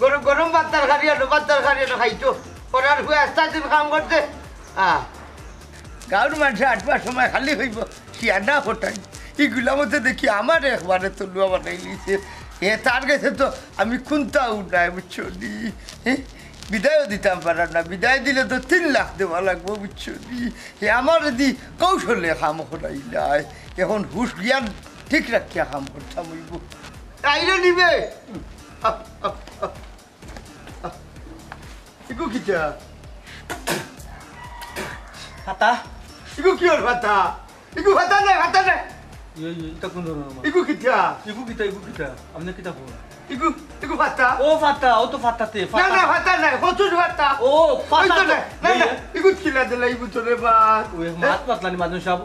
গরম গরম ভাত তরকারি আনো ভাত তরকারি আনো খাইছো। করার হুয়ে আস্তে দিন কাম করতে হ্যাঁ গাঁর মানুষে আটবার সময় খালি হইব শিয়ানা ফোটাই এগুলা মধ্যে দেখি আমার একবারে তলুয়া বানাই লিছে। এ তার কাছে তো আমি খুনতা উঠাই বুঝছ হ্যাঁ? বিদায়ও দিতাম পারাম না। বিদায় দিলে তো তিন লাখ দেওয়া লাগবো, বুঝছ? আমার যদি কৌশলে খাম করাইলাই এখন হুশ জ্ঞান ঠিক রাখিয়া খাম করতাম হইব। আইরে নিবে। ইগু কি ওর ভাতা? ইগু ভাতা নাই ভাতা নাই। ইয়ে ইয়ে এটা কোন ধরনের মাছ? ইগু কিটা ইগু কিতা ইগু কিতা আপনি কিতা কোন ইগু ইগু ভাতা ও ফাতা ও তো ফাতাতে না না ভাতা নাই হতুর ভাতা ও ওই ফাতা তো নাই না না ইগু খিলা দিলা ইগু তোরে বাত ওই মাছ পাতলানি মাদু সাহেব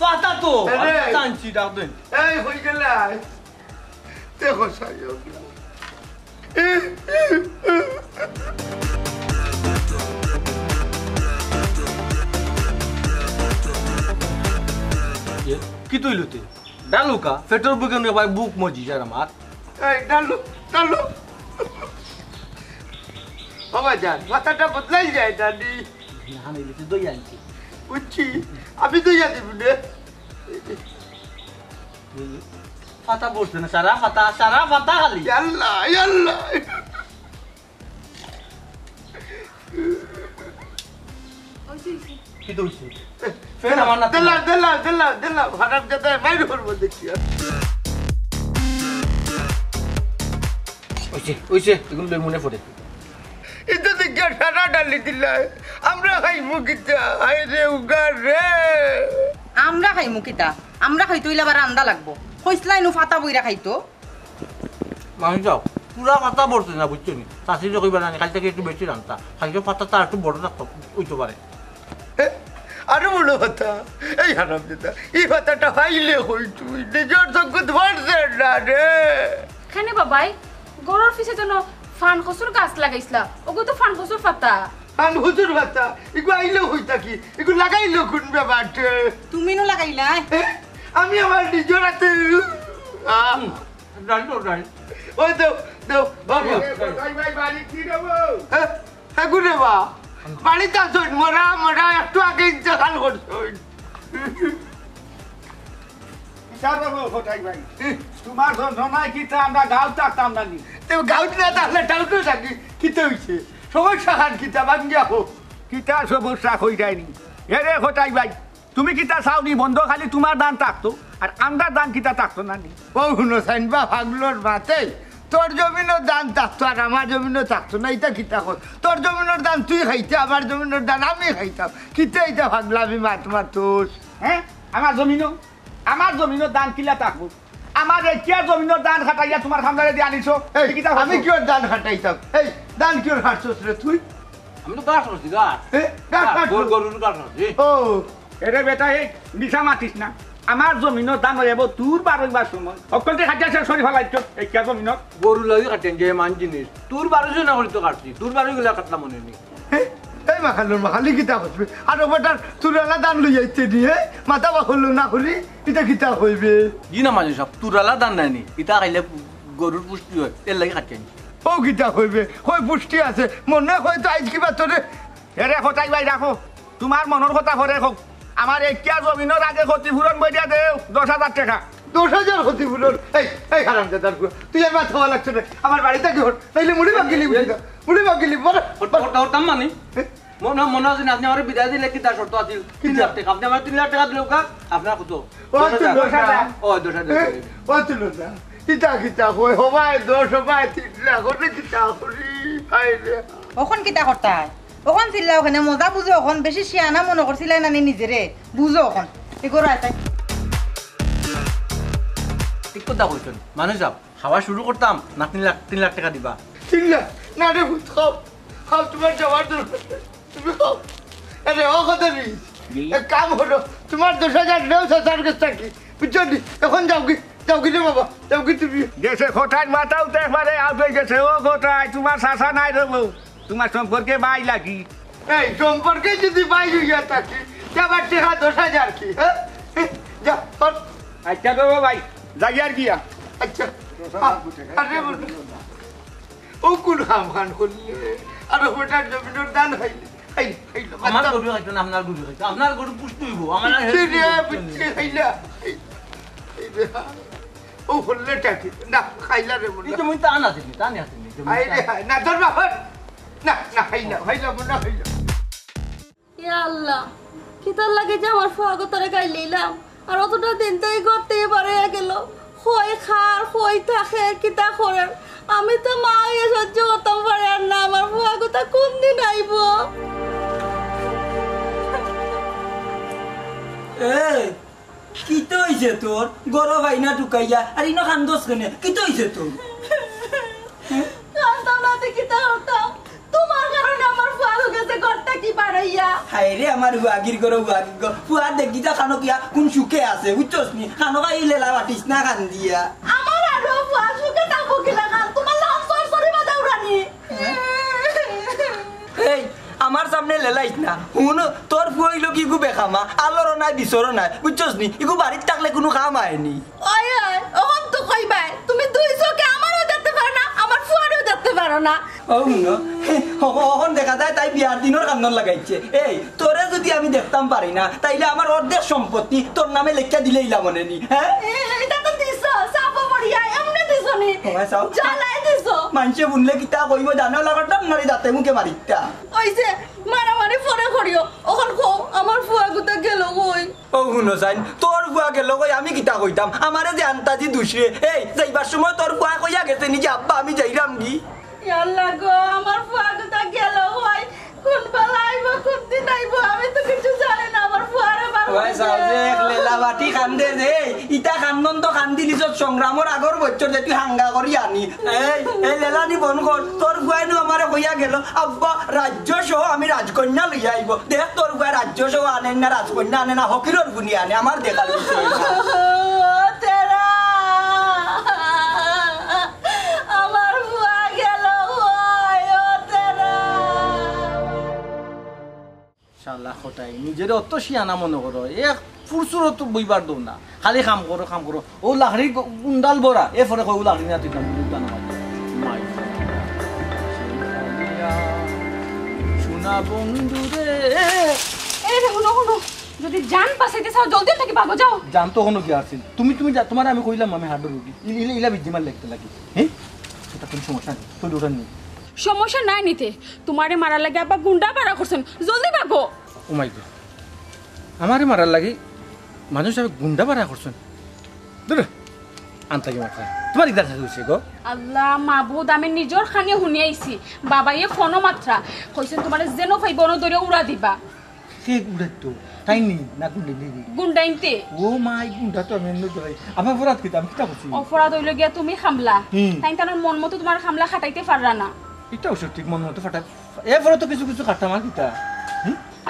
ফাতা তো আরে। টানছি ডাক দেন এই হই গেলে আয় দেখো সাইও কি তুইলুতে ডালুকা পেট্রোল বুকে নিয়ে ভাই বুক মজি যার আমার। এই ডালু ডালু। বাবা যান মাথাটা বদলাই যায় দাদি হানি লিতে দই আনছি বুঝছি আমি তো ইয়া দিব রে ফাতা বসবে না সারা ফাতা সারা ফাতা খালি। ইয়াল্লা ইয়াল্লা। কি দইছে আমার যাতে করব। ওইছে ওইছে এগুলো লই মনে পড়ে। এটা ডালি দিলা। খাই মুখিটা হাই রে উগার রে। আমরা খাই আমরা খাইতো ইলা আবার আন্দা লাগবো। কইসলাই নু ফাতা বইরা খাইতো মানুষ যাও পুরা ফাতা বসছে না বুঝছ নি? চাষিরে কইবা না কাল থেকে একটু বেশি রান্তা। ফাতা তার একটু বড় পারে। আরও বড় কথা এই হারাম দাদা এই কথাটা হাইলে হই তুই? নিজের চোখ ধরছে না রে। খানে বাবাই গরুর পিছে যেন ফান খসুর গাছ লাগাইছিলা ওগো তো ফান খসুর পাতা। আন হুজুর ভাতা এগু আইলে হই থাকি? এগু লাগাইলো কোন ব্যাপারটা তুমি নু লাগাইলাই? আমি আমার নিজের হাতে আহ, ওই দেও দেও বাবু। হ্যাঁ, হ্যাঁ গুনে বা। বাড়িতে আসুন মোরা মোরা একটু আগে ইন্তেকাল করছুন তোমার যন্ত্রণায় কিতা আমরা গাঁও থাকতাম না নি। তো না তাহলে টাউটো থাকি কিতে হইছে? সমস্যা খান কিতা বাঙ্গিয়া হোক কিতা সমস্যা যায়নি এরে হতাই ভাই? তুমি কিতা চাওনি বন্ধ খালি তোমার দান থাকতো আর আমরা দান কিতা থাকতো না নি? ও শুনো সাইনবা ভাগলোর মাতে তোর জমিনের দান থাকতো আর আমার জমিনও থাকতো না এটা কিতা কর তোর জমিনের দান তুই খাইতে আমার জমিনের দান আমি খাইতাম কিতা এটা ভাগলা আমি মাত মাতুস হ্যাঁ আমার জমিনও আমার জমিনের দান কিলা থাকব আমার এতিয়া জমিনের দান খাটাইয়া তোমার খামদারে দিয়ে আনিছো এই, এই কিতা আমি কিয় দান খাটাইতাম এই দান কিয় খাটছস রে তুই আমি তো গাছ করছি গাছ? গরুর গাছ করছি ও এরে বেটা এই মিছা মাতিস না আমার জমিনের দান যাব তোর বারোইবার সময় অকলতে খাটিয়াছে সরি ফেলাইছ এতিয়া জমিনত? গরু লাগি কাটেন যে মান জিনিস তোর বারোশো না করি তো কাটছি? তোর বারো গুলা কাটলাম মনে নেই এই, মাখালোর মাখালি কিতা হসবে আর ওটার তুরালা দান লই যাইতে দিয়ে মাথা বাখলো না হলি এটা কিতা হইবে জি না মাঝে সব তুরালা দান নাইনি ইটা খাইলে গরুর পুষ্টি হয় এর লাগি কাটেন ও কিতা হইবে হই পুষ্টি আছে। মনে হয়তো আজ কিবা তোরে এরে হতাই ভাই রাখো তোমার মনের কথা ভরে হোক আমার এতিয়া জমিনের আগে ক্ষতিপূরণ দিয়া দেও দশ হাজার টাকা। দশ হাজার ক্ষতিপূরণ? এই এই হারাম দাদার তুই আর মাথা লাগছে না। আমার বাড়িতে কি হল? তাইলে মুড়ি বাগিলি মুড়ি বাগিলি বড় করতাম মানে মনে মনে আছে আপনি আমার বিদায় দিলে কি তার শর্ত আছিল তিন লাখ টাকা। আপনি আমার তিন লাখ টাকা দিলেও কা? আপনার কত? ও তুই দশ হাজার। ও দশ হাজার। ও তুলো না কিতা কিতা হই হবাই দশ হবাই তিন লাখ। হলে কিতা হলি ওখন কিতা করতাই ওখন চিল্লা ওখানে মজা বুঝো ওখন বেশি শিয়ানা মনে করছিলাই নানি নিজেরে বুঝো ওখন এগুলো ঠিক কথা কইছেন মানুষ যাব খাওয়া শুরু করতাম না তিন লাখ তিন লাখ টাকা দিবা। তিন লাখ? না রে ভূত খাও খাও তোমার যাওয়ার দরকার তুমি খাও আরে ও কথা নেই কাম হলো তোমার দশ হাজার নেও সার কাছে থাকি বুঝছ নি? এখন যাও কি? যাও কি রে বাবা? যাও কি তুমি? গেছে খোটাই মাথাও আউট হয়ে গেছে। ও খোটাই তোমার শাসা নাই রে বউ তোমার সম্পর্কে বাই লাগি। এই সম্পর্কে যদি বাই হইয়া থাকি যাবার টেকা দশ হাজার কি হ্যাঁ? যা। আচ্ছা দেবো ভাই যাই আর গিয়া। আচ্ছা। ও কোন খাম খান করলি আর ওটার জমিনের দান খাইলে খাইলে খাইলে আমার গরু খাইতো না আপনার গরু আপনার গরু পুষ্টি হইব আমার ও হলে টাকি না খাইলা রে মনে রে হাই, না হট না না খাইলা খাইলা খাইলা ইয়া আল্লাহ কিতার লাগে যে আমার ফুয়াগতরে গাই লইলাম? আর অতটা দিন তো এই করতে পারে গেল। হই খার হই থাকে কিতা করার আমি তো মা হয়ে সহ্য করতাম পারে আর না আমার কোন দিন আইব? এই কি তো হইছে তোর? গরো ভাইনা টুকাইয়া আর ইনো খান্দোস কেনে? কি তো হইছে তোর? না তো তোমার কারণে আমার ফুয়াগো গেছে ঘরটা কি পারাইয়া হায় রে আমার হুয়াগির গরো হুয়াগির গো। দেখি যা খানো কিয়া কোন সুখে আছে বুঝছস নি? খানো খাই লেলা বাটিস না খান দিয়া। আমার আরও ফুয়া সুখে থাকব কি লাগা তোমার লাল সর সরি বাদা উড়ানি এই আমার সামনে লেলাইস না। হুন তোর ফুয়াইলো কি গু বেখামা? আলোরও নাই বিচরও নাই বুঝছস নি? ইগু বাড়ির থাকলে কোনো কাম আয়নি ওই ওই ওহন তো কইবাই তুমি দুই চোখে আমারও দেখতে পারো না আমার ফুয়ারও দেখতে পারো না। ও হুন দেখা যায় তাই বিয়ার দিনের কান্দন লাগাইছে। এই তোরে যদি আমি দেখতাম পারি না তাইলে আমার অর্ধেক সম্পত্তি তোর নামে লেখা দিলে ইলা মনে নি হ্যাঁ? মানুষে বুনলে কিতা কইব জানো লাগাতাম নারী দাঁতে মুখে মারিতা ওই যে মারামারি ফরে করিও ওখান কো আমার ফুয়া গুতা গেল কই? ও শুনো চাইন তোর বুয়া গেল কই আমি কিতা কইতাম? আমারে যে আন্তাজি দুসরে এই যাইবার সময় তোর বুয়া কইয়া গেছে নিজে আব্বা আমি যাইরাম কি? আল্লাহ গো আমার ফুয়া গেল কোন বেলা আইব কোন দিন আইব আমি তো কিছু জানি না আমার ফুয়ারে ওই চাও যে লেলা বাটি ইটা তো সংগ্রামর আগর বছর যে তুই হাঙ্গা করি আনি। এই এই লেলা নি বন কর তোর বুয়াইনু আমারে কইয়া গেল। আব্বা রাজ্য সহ আমি রাজকন্যা লইয়া আইব দেখ তোর বুয়া রাজ্য সহ আনেন না রাজকন্যা আনে না হকিরর গুনি আনে আমার দেখার বিষয়। (laughs) না। তেরা শালা খটাই নিজের অত শিয়ানা মনে করো। এক ফুরসুর তো বইবার দৌ না। খালি কাম করো কাম করো। ও লাহড়ি গুন্ডাল বরা এ ফরে কই ও লাহড়ি না তুই মাই সোনা বন্ধু রে। রে শুনো শুনো। যদি জান বাঁচাইতে চাও জলদি থাকি বাগো যাও। জানতো কোনো কি আসছিল তুমি তুমি যা- তোমার আমি কইলাম আমি হার্ডের রুগী। ইলা বিদ্যমান লিখতে লাগি। হ্যাঁ সেটা কোনো সমস্যা নেই। তুই ওটা নিয়ে সমস্যা নাই নিতে। তোমারে মারার লাগে আবার গুন্ডা পাড়া করছেন। জলদি বাগো ও মাই গড। আমারে মারার লাগি মানুষ সবাই গুন্ডা পাড়া করছেন। ধরো আনতাকি মাথা। তোমার ইদার হয়েছে গো। আল্লাহ মাবুদ আমি নিজর খানে শুনি আইছি। বাবাইয়ে ফোনো মাত্রা। কইছেন তোমার যেন ফাইব ধরে উড়া দিবা। সে গুন্ডা তো? তাই নি? না গুন্ডে নেই গুন্ডাইনতে ও মাই গুন্ডা তো আমি এমনি ধরাই। আমার ফরাত কিতা আমি কিতা করছি অপরাধ হইল গিয়া তুমি খামলা। তাই তার মন মতো তোমার খামলা খাটাইতে পাররা না। এটা অবশ্য ঠিক মন মতো ফাটা এ তো কিছু কিছু কাটতাম, আর কিতা?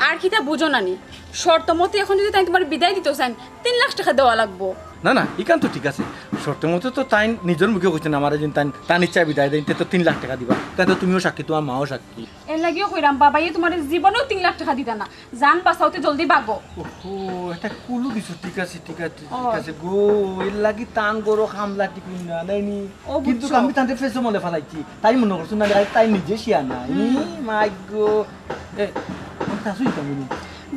আর কিতা বুঝো না নি? শর্ত মতো এখন যদি তাই তোমার বিদায় দিতে চান তিন লাখ টাকা দেওয়া লাগবো। না না ইকান তো ঠিক আছে। শর্ত মতো তো তাই নিজের মুখে কইছেন আমার যেন তাই তার ইচ্ছা বিদায় দেন তো তিন লাখ টাকা দিবা। তাই তো তুমিও সাক্ষী তোমার মাও সাক্ষী। এর লাগিও কইরাম বাবাইয়ে তোমার জীবনেও তিন লাখ টাকা দিতা না। জান বাঁচাওতে জলদি বাগো। ওহো এটা কুলু কিছু ঠিক আছে ঠিক আছে ঠিক আছে। গো এর লাগি তান গরো খামলা টিকুন না নাইনি। কিন্তু। আমি তাদের ফেসে মলে ফেলাইছি। তাই মনে করছ না তাই- তাই নিজে শিয়া না। ই মাই গো। এ তাসুই তো আমি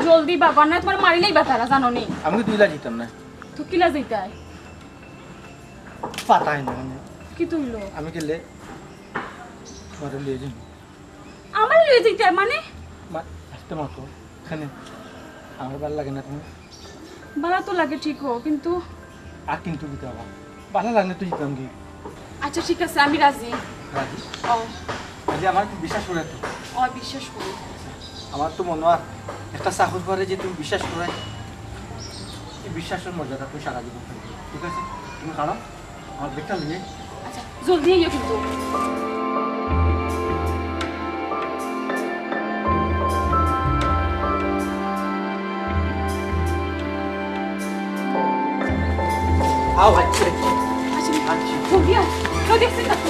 জলদি বাবা না তোমার মারিলেই বাতারা জানো নি? আমি তো দুইলা যেতাম না। তো কিলা যাইতাই পাতাই না মানে। কি তুইলো আমি গেলে তোমার লিয়ে যাই আমার লয়ে যাইতাই মানে? আসতে মাতো এখানে। আমার ভালো লাগে না তুমি ভালো তো লাগে ঠিক হো কিন্তু আর কিন্তু দিতে হবে। ভালো লাগলে তুই যেতাম কি আচ্ছা ঠিক আছে আমি রাজি। রাজি? ও। আজ আমার বিশ্বাস করে তো। ও বিশ্বাস করি। আমার তো মনে হয় একটা সাহস করে যে তুমি বিশ্বাস করে এই বিশ্বাসের মর্যাদা তুমি সারা জীবন থাকবে। ঠিক আছে? তুমি খারাপ আমার বেটা নিয়ে। আচ্ছা জলদি আইও কিন্তু। আও আচ্ছা আচ্ছা। আচ্ছা জলদি জলদি আসতে থাকো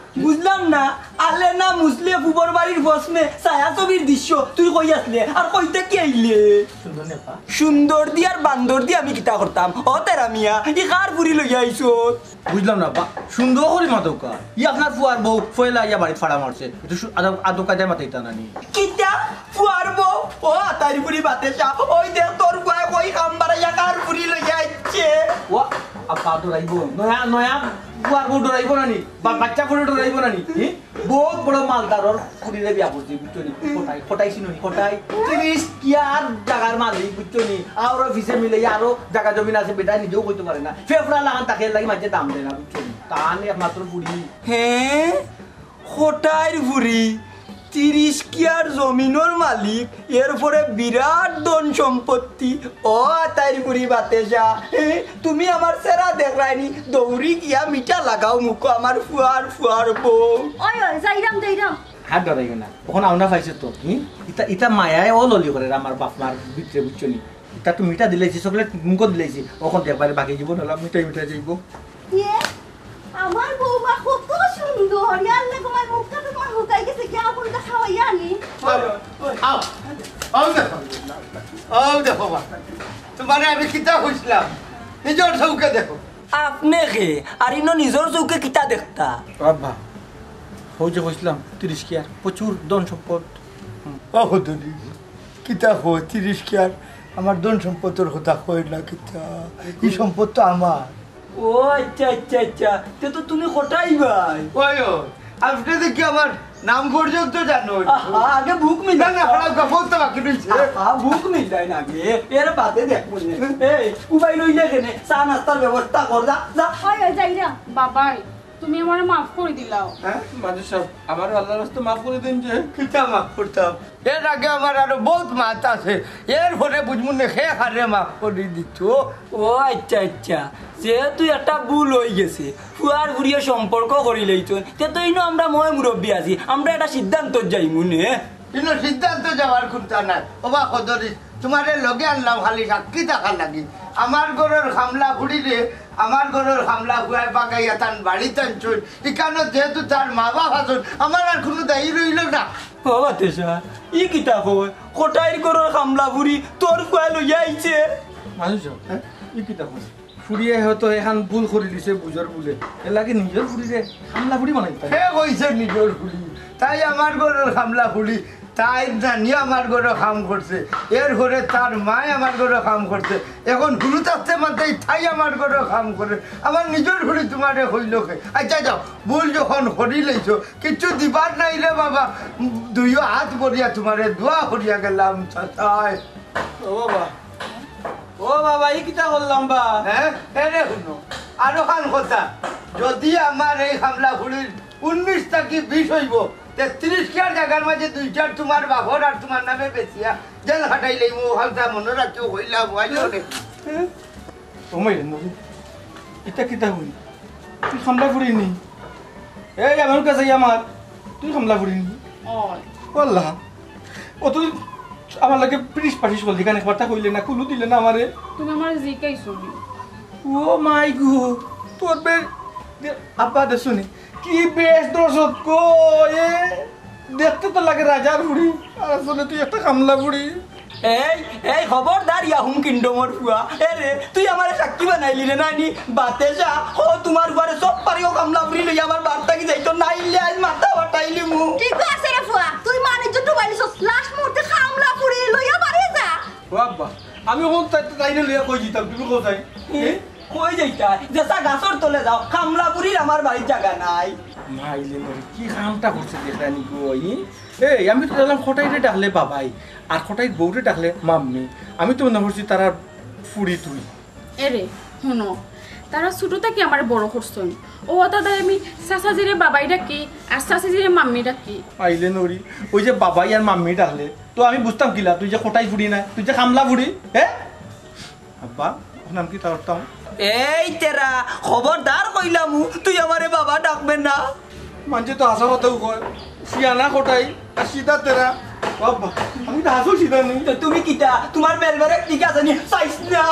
বুঝলাম না আলে না মুসলে ফুবর বাড়ির বস মে ছায়া ছবির দৃশ্য তুই কই আসলে? আর কইতে কি আইলে? সুন্দর দি আর বান্দর দি আমি কিতা করতাম? ও তেরা মিয়া ই কার পুরি লইয়া আইছো? বুঝলাম না বা সুন্দর করে মাদকা ই আপনার ফুয়ার বউ ফয়লা ইয়া বাড়ি ফাড়া মারছে। এটা আদো কাজে মাথাইতা নানি কিতা? ফুয়ার বউ? ও আতারি পুরি বাতে চা ওই দে তোর গুয়া কই কাম বাড়াইয়া কার পুরি লইয়া আইছে ও আপা ডরাইব নয়া নয়া বুয়ার বউ বাচ্চা করে ডরাইব বহুত বড় মালদারর কুড়িরে বিয়া করছি বুঝছনি কোটাই কোটাইছি ননি কোটাই তিরিশ জাগার বুঝছনি আর আরও জায়গা জমিন আছে, বেটা নিজেও কইতে পারে না। ফেফড়া তাকে লাগি মাঝে দাম দেয় না বুঝছনি তান একমাত্র বুড়ি। হ্যাঁ তিরিশ কিয়ার জমিনের মালিক এরপরে বিরাট ধন সম্পত্তি। ও আতাইর বুড়ি বাতেজা তুমি আমার সেরা দেখাইনি দৌড়ি গিয়া মিঠা লাগাও মুখো আমার ফুয়ার ফুয়ার বউ। ওই ওই যাইরাম যাইরাম হাত ডরাইবে না। ওখানে আউনা পাইছে তো? ইতা ইতা মায়ায় ও ললি করে আমার বাপ মার ভিতরে বুঝছনি ইতা তো মিঠা দিলেছি চকলেট মুখত দিলেছি ওখান দেখবারে বাকি জীবন হলাম মিঠাই মিঠাই যাইব। ইয়ে আমার কত সুন্দর ইয়াল্লা তোমার মুখটা তো তোমার হুকাই গেছে কি আপন দা খাওয়াইয়া আনি আও আও দেখো। আও দেখো মা। তোমার আমি কিতা নিজের চৌকে দেখো। আপনি খে আর ইনো নিজের চৌকে কিতা দেখতা? বাবা হই যে কইছিলাম তিরিশ কি আর প্রচুর ধন সম্পদ। দলি কিতা হয় তিরিশ কি আর আমার ধন সম্পদের কথা কই না কিতা? এই সম্পদ তো আমার। ও আচ্ছা আচ্ছা আচ্ছা। তে তো তুমি কোটাই ভাই। ওই ও, আপনি দেখি আমার নাম পর্যন্ত জানো? আগে বুক না মিলাই না আপনার গপল তো বাকি রয়েছে ভুক মিল যায় না আগে। এর বাতে দেখ মনে এই উবাই লইলে কেনে চা নাস্তার ব্যবস্থা কর যা যা। ওই যাই যাইরাম বাবাই। তুমি আমার মাফ করে দিলাও। হ্যাঁ মাঝে সাহেব আমার আল্লাহ রাস্তা মাফ করে দিন যে কিতা মাফ করতাম এর আগে আমার আরও বহুত মাত আছে। এর ফলে বুঝমু নে খে হারে মাফ করে দিত ও। আচ্ছা আচ্ছা। যেহেতু একটা ভুল হয়ে গেছে ফুয়ার ঘুরিয়ে সম্পর্ক করি লইতো তে তো ইনো আমরা ময় মুরব্বী আছি আমরা একটা সিদ্ধান্ত যাই মনে কিন্তু সিদ্ধান্ত যাওয়ার খুঁজতা নাই। ওবা সদরি তোমারে লগে আনলাম খালি সাক্ষী থাকা লাগি। আমার ঘরের খামলা ফুড়িলে আমার ঘরের খামলা ফুয়াই বাগাইয়া তান বাড়ি টানছুন এখানে যেহেতু তার মা বাপ আছেন আমার আর কোনো দায়ী রইল না। ও বাতেশা ই কিতা কয়? কোটাইর করো কামলা বুড়ি তোর ফুয়া লইয়া আইছে। মানুষ ই কিতা ফুরিয়ে হয়তো এখন ভুল করে দিছে বুঝর বলে। এর লাগে নিজের ফুরিরে হামলা ফুরি বানাই তাই সে কইছে নিজের ফুড়ি তাই আমার ঘরের খামলা ফুড়ি তাই জানি আমার ঘরে কাম করছে। এর ঘরে তার মায় আমার ঘরে কাম করছে। এখন গুরু চাচ্ছে মাত্র তাই আমার ঘরে কাম করে। আমার নিজের ঘুরি তোমারে হইল আচ্ছা যাও ভুল যখন হরি লইছো কিছু দিবার নাই রে বাবা। দুইও হাত করিয়া তোমারে দোয়া করিয়া গেলাম তাই ও বাবা। ও বাবা ই কিতা করলাম বা? হ্যাঁ এরে শুনো আরও খান কথা। যদি আমার এই হামলা ফুলির উনিশ থাকি বিশ হইব তেত্রিশ কেয়ার জায়গার মাঝে দুই চার তোমার বাপর আর তোমার নামে বেচিয়া জেল হাঁটাইলেই মো হালতা মনে রাখিও হইল রে ও মাই এটা কিতা হই তুই হামলা ফুরি নি? এই আমার কাছে আমার। তুই হামলা ফুরি নি? আল্লাহ ও তুই আমার লাগে প্রিস পাঠিস বললি কানে কথা কইলে না কুলু দিলে না আমারে। তুমি আমার জিকাইছো ও মাই গো তোর বে আপা দে শুনি। কি বেশ দর্শক কো এ? দেখতে তো লাগে রাজার বুড়ি। আর আসলে তুই একটা কামলা বুড়ি। এই এই খবরদার ইয়াহুম কিন্ডমর ফুয়া। এ রে তুই আমার সাক্ষী বানাইলি রে নাইনি? বাতেশা ও তোমার ঘরে সব পারিও কামলা বুড়ি লইয়া আমার বার্তা কি যাইতো। নাইলে আজ মাথা বাটাইলি মু। ঠিক আছে রে ফুয়া তুই মানিজ্য ডুবাইলিস লাস্ট মুহূর্তে খামলা পুরি লইয়া বাড়ি যা। ও আব্বা আমি ওখান তাই না লইয়া কই দিতাম তুমি কোথায় কই যাইতা। যেসা গাছর তলে যাও কামলা বুড়ির আমার বাড়ির জায়গা নাই। মাইলে মরে কি কামটা করছে দেখানি কই এই আমি তো জানলাম খটাইরে ডাকলে বাবাই আর খটাইর বউরে ডাকলে মাম্মি। আমি তো মনে করছি তারা ফুড়ি তুই এরে শুনো তারা ছোট থেকে আমার বড় করছেন ও দাদা আমি চাচাজিরে বাবাই ডাকি আর চাচাজিরে মাম্মি ডাকি। আইলে নরি ওই যে বাবাই আর মাম্মি ডাকলে তো আমি বুঝতাম কিলা তুই যে খটাই ফুড়ি না তুই যে কামলা ফুড়ি হ্যাঁ আব্বা নাম কি তার তাও এই তেরা খবরদার কইলাম তুই আমারে বাবা ডাকবেন না। মানছে তো হাসা কথাও কয়। সিয়ানা কোটাই আর সিধা তেরা। বাবা আমি তো হাসো নেই। তুমি কিতা? তোমার বেলবেরে ঠিক আছে নি? চাইছ না।